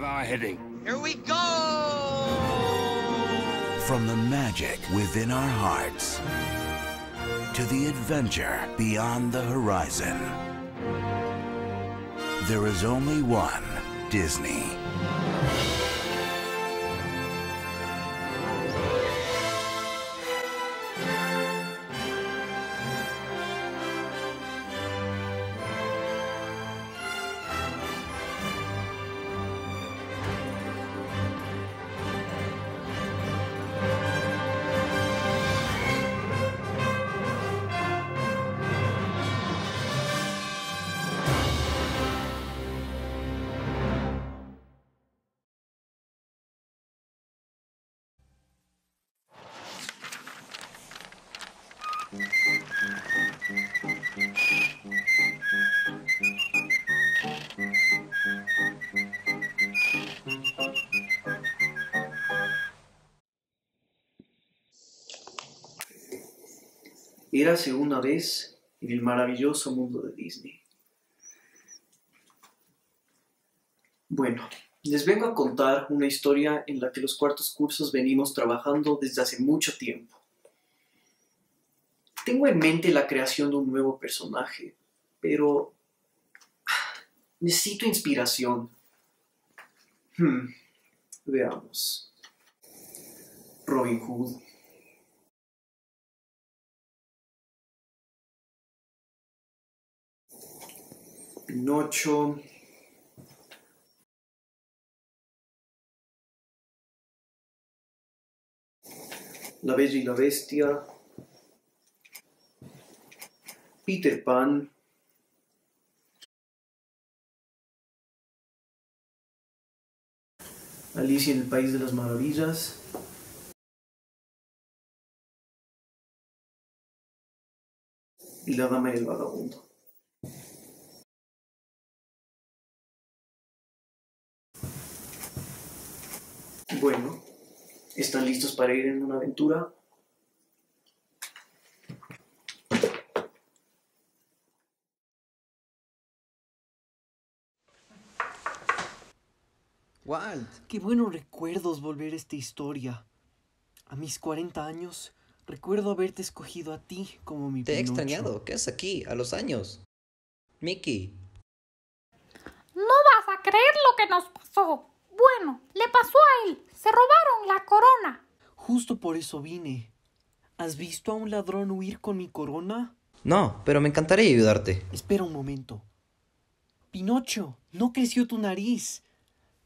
have our heading. Here we go! From the magic within our hearts to the adventure beyond the horizon. There is only one Disney. Érase una vez en el maravilloso mundo de Disney. Bueno, les vengo a contar una historia en la que los cuartos cursos venimos trabajando desde hace mucho tiempo. Tengo en mente la creación de un nuevo personaje, pero necesito inspiración. Hmm, veamos. Robin Hood. Pinocho. La Bella y la Bestia. Peter Pan. Alicia en el País de las Maravillas. Y la Dama y el Vagabundo. Bueno, ¿están listos para ir en una aventura? Walt, Qué buenos recuerdos volver a esta historia. A mis 40 años, recuerdo haberte escogido a ti como mi te he extrañado. ¿Qué haces aquí? A los años. Mickey, No vas a creer lo que nos pasó. Le pasó a él. Se robaron la corona. Justo por eso vine. ¿Has visto a un ladrón huir con mi corona? No, pero me encantaría ayudarte. Espera un momento. Pinocho, no creció tu nariz.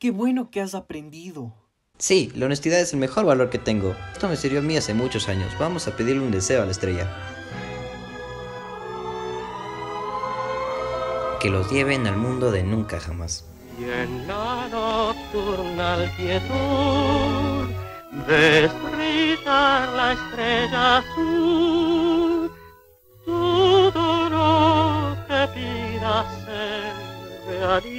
Qué bueno que has aprendido. Sí, la honestidad es el mejor valor que tengo. Esto me sirvió a mí hace muchos años. Vamos a pedirle un deseo a la estrella. Que los lleven al mundo de nunca jamás. Y en la nocturnal quietud ves brillar la estrella azul. Todo lo que pidas se realizará.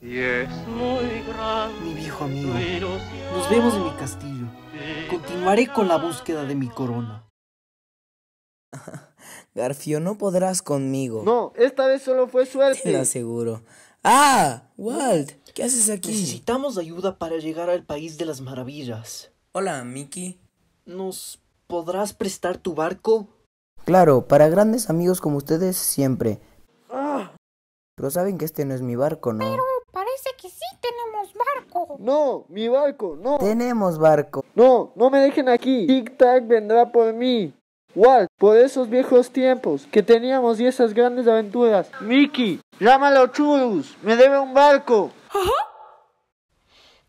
Si es muy grande Mi viejo amigo, nos vemos en mi castillo. Continuaré con la búsqueda de mi corona. Garfio, no podrás conmigo. No, esta vez solo fue Te suerte. lo aseguro. ¡Ah! Walt, ¿qué haces aquí? Necesitamos ayuda para llegar al país de las maravillas. Hola, Mickey. ¿Nos podrás prestar tu barco? Claro, para grandes amigos como ustedes siempre. Pero saben que este no es mi barco, ¿no? Parece que sí tenemos barco. No, mi barco, no. Tenemos barco. No, no me dejen aquí. Tic Tac vendrá por mí. Walt, por esos viejos tiempos que teníamos y esas grandes aventuras. Mickey, llámalo Churus, me debe un barco.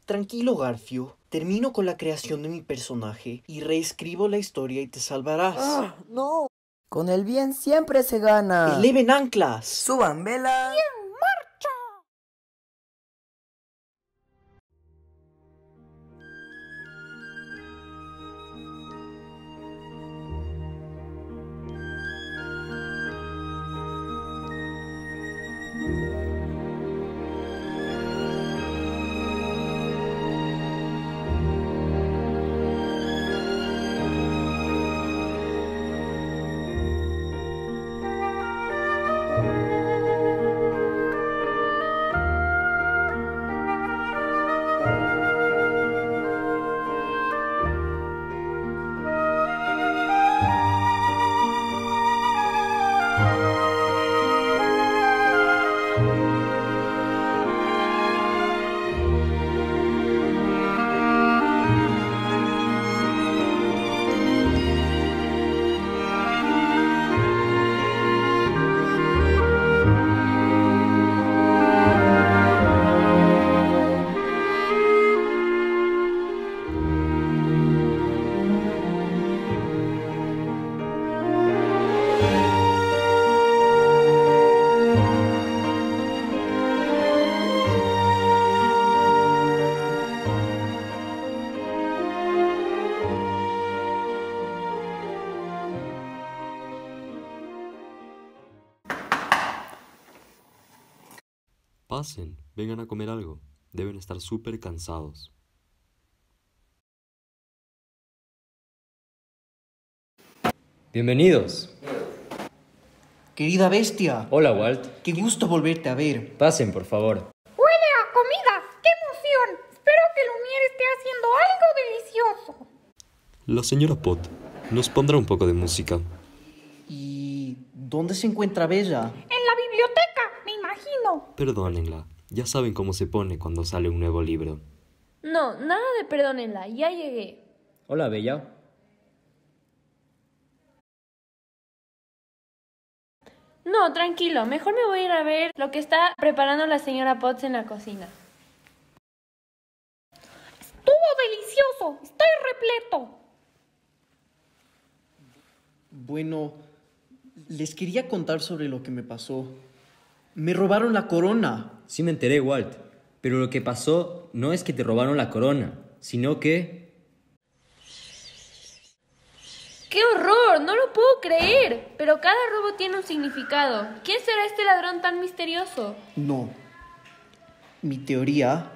Tranquilo, Garfio. Termino con la creación de mi personaje y reescribo la historia y te salvarás. Ah, no. Con el bien siempre se gana. ¡Eleven anclas! Suban vela. Pasen, vengan a comer algo. Deben estar súper cansados. Bienvenidos. Querida bestia, Hola, Walt. qué gusto volverte a ver. Pasen, por favor. Huele a comida. ¡Qué emoción! Espero que Lumière esté haciendo algo delicioso. La señora Pot nos pondrá un poco de música. ¿Y dónde se encuentra Bella? En la biblioteca, imagino. Perdónenla, ya saben cómo se pone cuando sale un nuevo libro. No, nada de perdónenla, ya llegué. Hola, Bella. No, tranquilo, mejor me voy a ir a ver lo que está preparando la señora Potts en la cocina. Estuvo delicioso. Estoy repleto. Bueno, les quería contar sobre lo que me pasó. Me robaron la corona. Sí me enteré, Walt. Pero lo que pasó no es que te robaron la corona, sino que... ¡Qué horror! No lo puedo creer. Pero cada robo tiene un significado. ¿Quién será este ladrón tan misterioso? No. Mi teoría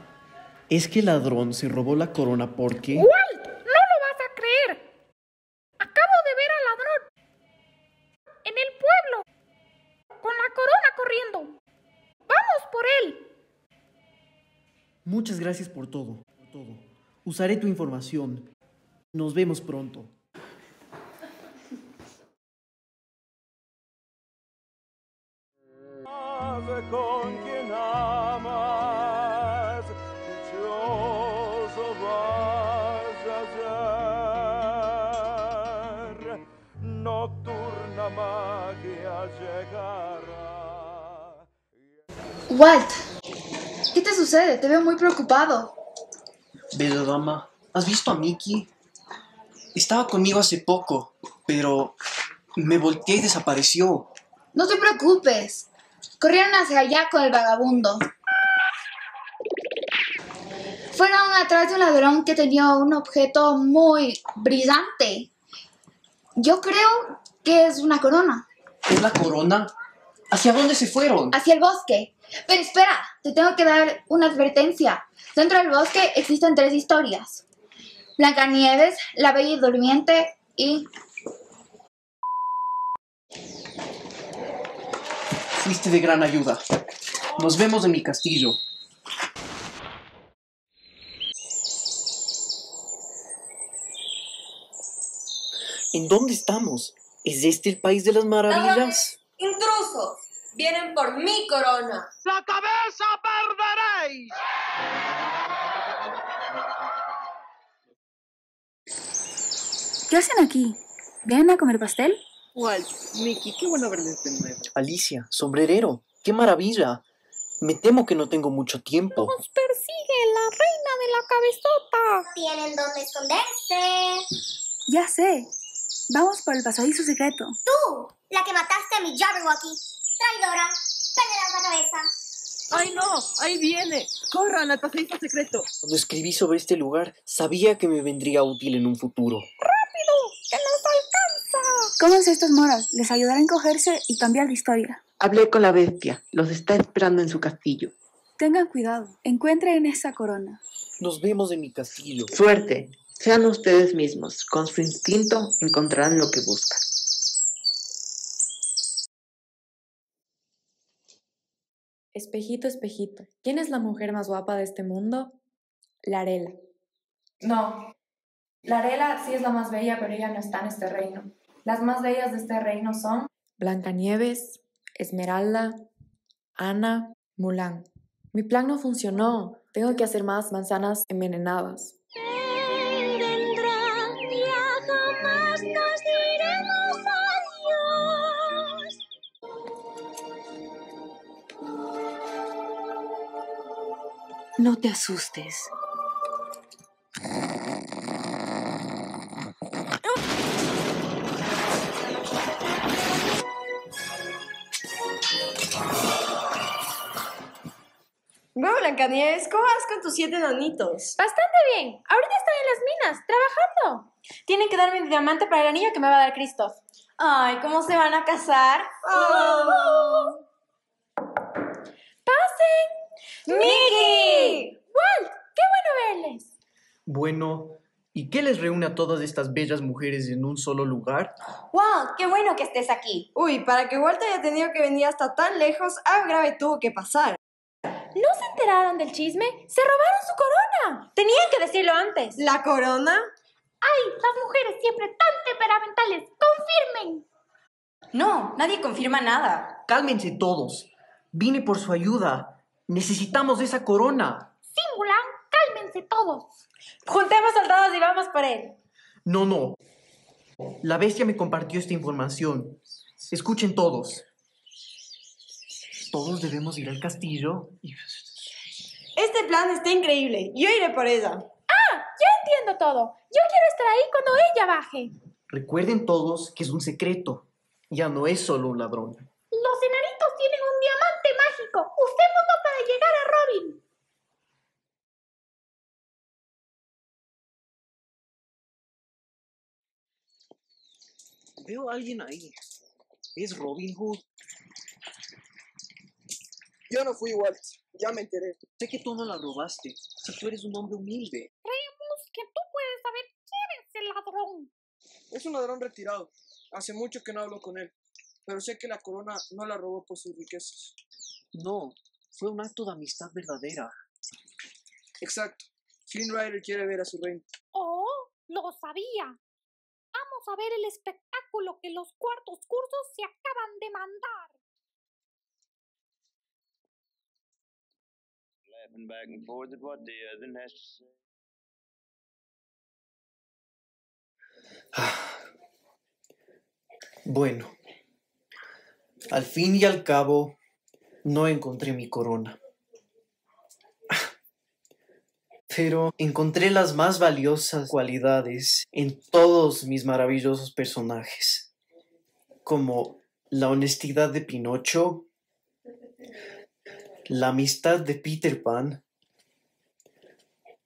es que el ladrón se robó la corona porque... Muchas gracias por todo, por todo. Usaré tu información. Nos vemos pronto. con quien amas, dichoso vas a ser, nocturna magia llegará. Walt, ¿qué te sucede? Te veo muy preocupado. Bella dama, ¿has visto a Mickey? Estaba conmigo hace poco, pero me volteé y desapareció. No te preocupes. Corrieron hacia allá con el vagabundo. Fueron atrás de un ladrón que tenía un objeto muy brillante. Yo creo que es una corona. ¿Es la corona? ¿Hacia dónde se fueron? Hacia el bosque. Pero espera, te tengo que dar una advertencia. Dentro del bosque existen tres historias. Blancanieves, la Bella y Durmiente y... Fuiste de gran ayuda. Nos vemos en mi castillo. ¿En dónde estamos? ¿Es este el país de las maravillas? ¡Intrusos! Vienen por mi corona. ¡La cabeza perderéis! ¿Qué hacen aquí? ¿Vienen a comer pastel? Walt, Mickey, qué bueno verles de nuevo. Alicia, sombrerero, qué maravilla. Me temo que no tengo mucho tiempo. Nos persigue la reina de la cabezota. Tienen donde esconderse. Ya sé. Vamos por el pasadizo secreto. Tú, la que mataste a mi Jabberwocky. Traidora. Perderás la cabeza. ¡Ay, no! ¡Ahí viene! ¡Corran al pasadizo secreto! Cuando escribí sobre este lugar, sabía que me vendría útil en un futuro. ¡Rápido! ¡Que nos alcanza! Cómanse estos moros. Les ayudará a encogerse y cambiar la historia. Hablé con la bestia. Los está esperando en su castillo. Tengan cuidado. Encuentren esa corona. Nos vemos en mi castillo. Suerte. Sean ustedes mismos. Con su instinto encontrarán lo que buscan. Espejito, espejito, ¿quién es la mujer más guapa de este mundo? Larela. No, Larela sí es la más bella, pero ella no está en este reino. Las más bellas de este reino son Blancanieves, Esmeralda, Ana, Mulan. Mi plan no funcionó. Tengo que hacer más manzanas envenenadas. No te asustes. Bueno, Blancanieves, ¿cómo vas con tus siete nanitos? Bastante bien. Ahorita estoy en las minas, trabajando. Tienen que darme mi diamante para el anillo que me va a dar Christoph. Ay, ¿cómo se van a casar? ¡Pasen! ¡Miki! ¡Walt! ¡Qué bueno verles! Bueno, ¿y qué les reúne a todas estas bellas mujeres en un solo lugar? ¡Wow! ¡Qué bueno que estés aquí! Uy, para que Walt haya tenido que venir hasta tan lejos, algo grave tuvo que pasar. ¿No se enteraron del chisme? ¡Se robaron su corona! Tenían que decirlo antes. ¿La corona? ¡Ay! Las mujeres siempre tan temperamentales. ¡Confirmen! No, nadie confirma nada. Cálmense todos. Vine por su ayuda. Necesitamos esa corona. Singulan, cálmense todos. Juntemos soldados y vamos por él. No, no. La bestia me compartió esta información. Escuchen todos. Todos debemos ir al castillo y... Este plan está increíble. Yo iré por ella. ¡Ah! Ya entiendo todo. Yo quiero estar ahí cuando ella baje. Recuerden todos que es un secreto. Ya no es solo un ladrón. Los enanitos tienen un diamante mágico. Usémoslo para llegar a Robin. Veo a alguien ahí. Es Robin Hood. Yo no fui Walt, ya me enteré. Sé que tú no la robaste. Si tú eres un hombre humilde. Creemos que tú puedes saber quién es el ladrón. Es un ladrón retirado. Hace mucho que no hablo con él. Pero sé que la corona no la robó por sus riquezas. No, fue un acto de amistad verdadera. Exacto. Flynn Rider quiere ver a su reino. Oh, lo sabía. Vamos a ver el espectáculo que los cuartos cursos se acaban de mandar. Laughing back and forth at what the other has to say. Bueno, al fin y al cabo, no encontré mi corona. Pero encontré las más valiosas cualidades en todos mis maravillosos personajes, como la honestidad de Pinocho, la amistad de Peter Pan,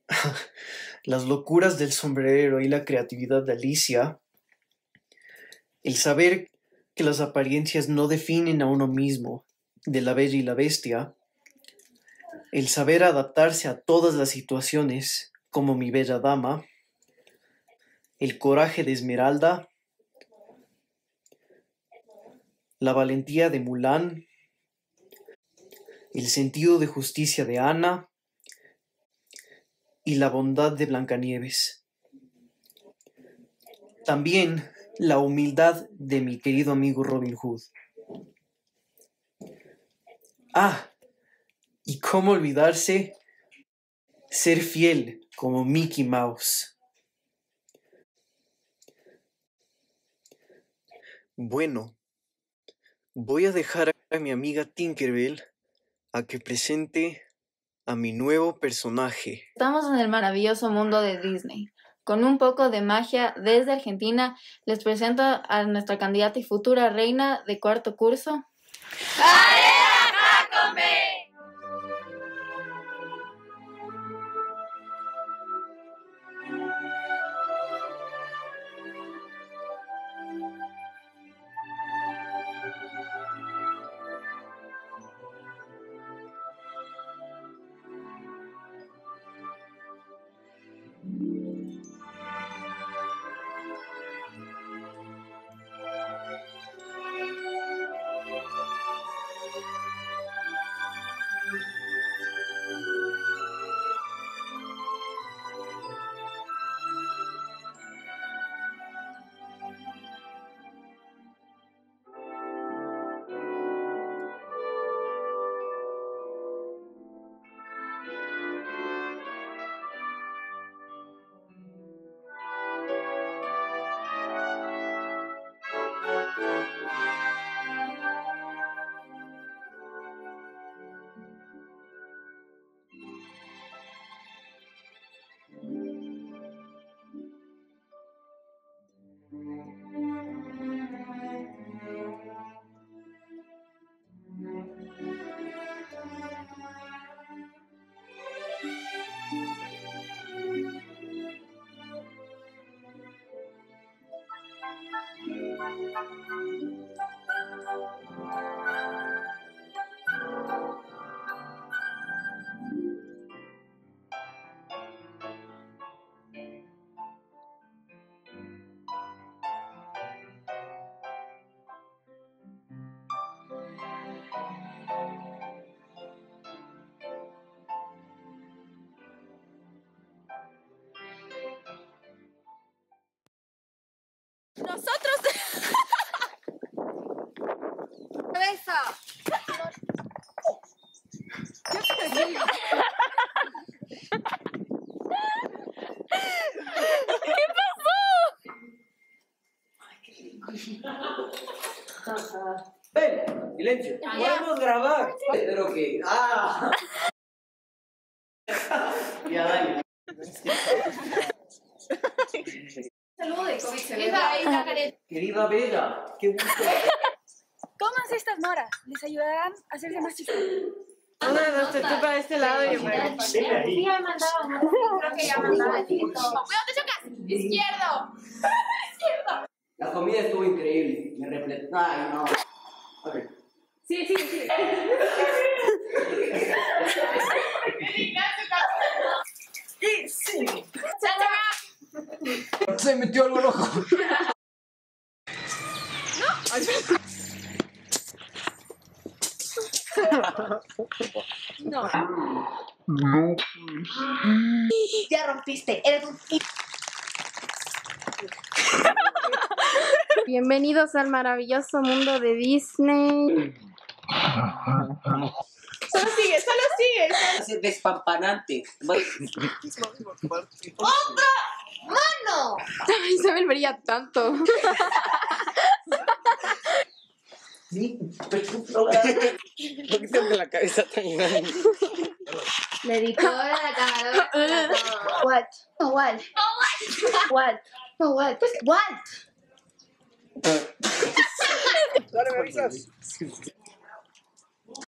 las locuras del sombrero y la creatividad de Alicia, el saber que las apariencias no definen a uno mismo, de la bella y la bestia, el saber adaptarse a todas las situaciones, como mi bella dama, el coraje de Esmeralda, la valentía de Mulan, el sentido de justicia de Ana y la bondad de Blancanieves. También la humildad de mi querido amigo Robin Hood. Ah, y cómo olvidarse ser fiel como Mickey Mouse. Bueno, voy a dejar a mi amiga Tinkerbell a que presente a mi nuevo personaje. Estamos en el maravilloso mundo de Disney. Con un poco de magia desde Argentina, les presento a nuestra candidata y futura reina de cuarto curso. Silencio. Sí, ya me mandaba. ¿no? Creo que ya mandaba. Cuidado, te chocas. Izquierdo. Izquierdo. La comida estuvo increíble. Me repletó. Ay, no. Ok. Sí, sí, sí. Sí, sí. Chacha. Se metió algo rojo. No. No. Ya rompiste. Eres un Bienvenidos al maravilloso mundo de Disney. Solo sigue, solo sigue. Es despampanante. ¡Otra! ¡Mano! Isabel brilla tanto. Sí, pero ¿Por qué tengo la cabeza tan grande? La editora, la camarógrafa, todo. What? No, what? What? No, what? What? Dale, me avisas.